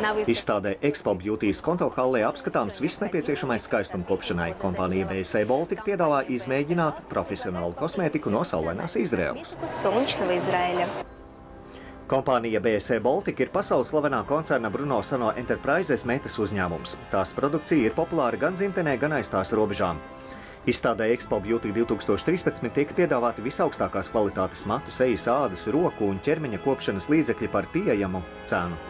Izstādē Expo Beauties kontohallē apskatāms viss nepieciešamais skaistumkopšanai. Kompānija BSE Baltic piedāvā izmēģināt profesionālu kosmētiku no saulainās Izraels. Kompānija BSE Baltic ir pasaules slavenā koncerna Bruno Sano Enterprises metas uzņēmums. Tās produkcija ir populāra gan dzimtenē, gan aiz tās robežām. Izstādē Expo Beauty 2013 tiek piedāvāti visaugstākās kvalitātes matu, sejas, ādas, roku un ķermeņa kopšanas līdzekļi par pieejamu cenu.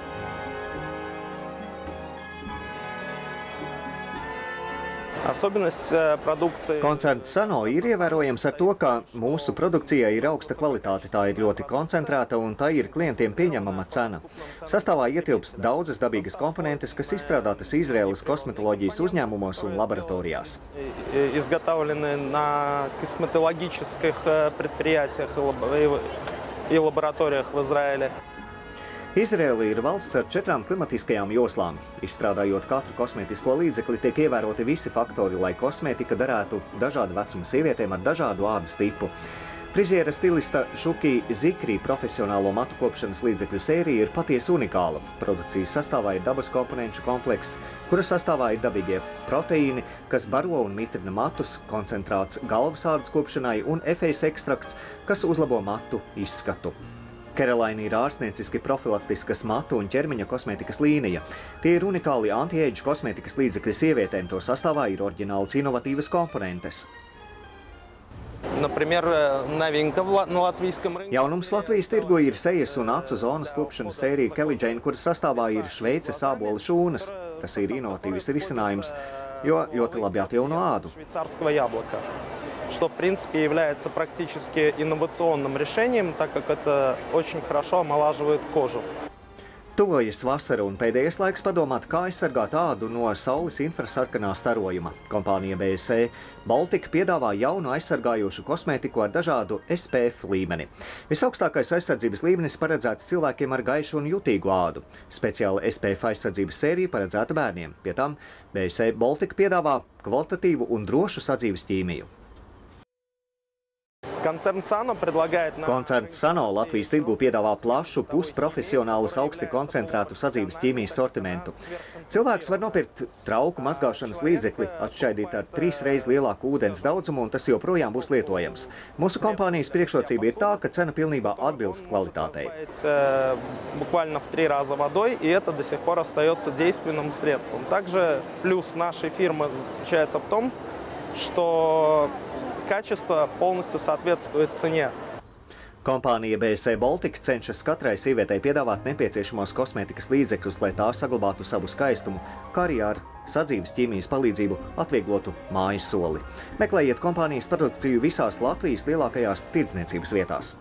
Особенность э, продукции... Koncerns Sano ir ievērojams ar to, ka mūsu produkcijai ir augsta kvalitāte, tā ir ļoti koncentrēta un tā ir klientiem pieņemama cena. Sastāvā ietilpst daudzas dabīgas komponentes, kas izstrādātas Izraēlas kosmetoloģijas uzņēmumos un laboratorijās. э, изготовлены на косметологических э, предприятиях и лаб- и и лабораториях в Израиле. Izraela ir valsts ar četrām klimatiskajām joslām. Izstrādājot katru kosmētisko līdzekli, tiek ievēroti visi faktori, lai kosmētika derētu dažādu vecumu sievietēm ar dažādu ādas tipu. Friziera stilista Šuki Zikri profesionālo matu kopšanas līdzekļu sērija ir patiesi unikāla. Produkcijas sastāvā ir dabas komponenču komplekss, kura sastāvā ir dabīgie proteīni, kas baro un mitrina matus, koncentrāts galvas ādas kopšanai un efejas ekstrakts, kas uzlabo matu izskatu. Kerelaina ir ārstnieciski profilaktiskas matu un ķermeņa kosmētikas līnija. Tie ir unikāli anti-age kosmētikas līdzekļi sievietēm, to sastāvā ir oriģināls inovatīvas komponentes. Например, э, новинка в ла- на латвийском рынке. Jaunums Latvijas tirgu ir sejas un acu zonas kopšanas sērija Kelly kuras sastāvā ir šveices ābola šūnas. Tas ir inovatīvs risinājums, jo ļoti labi atjauno ādu. швейцарского яблока, что в принципе является практически инновационным решением, так как это очень хорошо омолаживает кожу. Tuvojas vasara un pēdējais laiks padomāt, kā aizsargāt ādu no saules infrasarkanā starojuma. Kompānija BSE Baltika piedāvā jaunu aizsargājošu kosmētiku ar dažādu SPF līmeni. Visaugstākais aizsardzības līmenis paredzēts cilvēkiem ar gaišu un jutīgu ādu. Speciāla SPF aizsardzības sērija paredzēta bērniem. Pie tam BSE Baltika piedāvā kvalitatīvu un drošu sadzīves ķīmiju. Концерн Сано предлагает нам Koncerns Sano Latvijas tirgu piedāvā plašu, pusprofesionālas, augsti koncentrētu sadzīves ķīmijas sortimentu. Cilvēks var nopirkt trauku mazgāšanas līdzekli, atšķaidīt ar trīs reizes lielāku ūdens daudzumu, un tas joprojām būs lietojams. Mūsu kompānijas priekšrocība ir tā, ka cena pilnībā atbilst kvalitātei. э, буквально в три раза водой, и это до сих пор остается действенным средством. Также плюс нашей фирмы заключается в том, что качество полностью соответствует цене. Kompānija BSE Baltica cenšas katrai sievietei piedāvāt nepieciešamos kosmētikas līdzekļus, lai tā saglabātu savu skaistumu, kā arī ar sadzīves ķīmijas palīdzību atvieglotu mājas soli. Meklējiet kompānijas produkciju visās Latvijas lielākajās tirdzniecības vietās.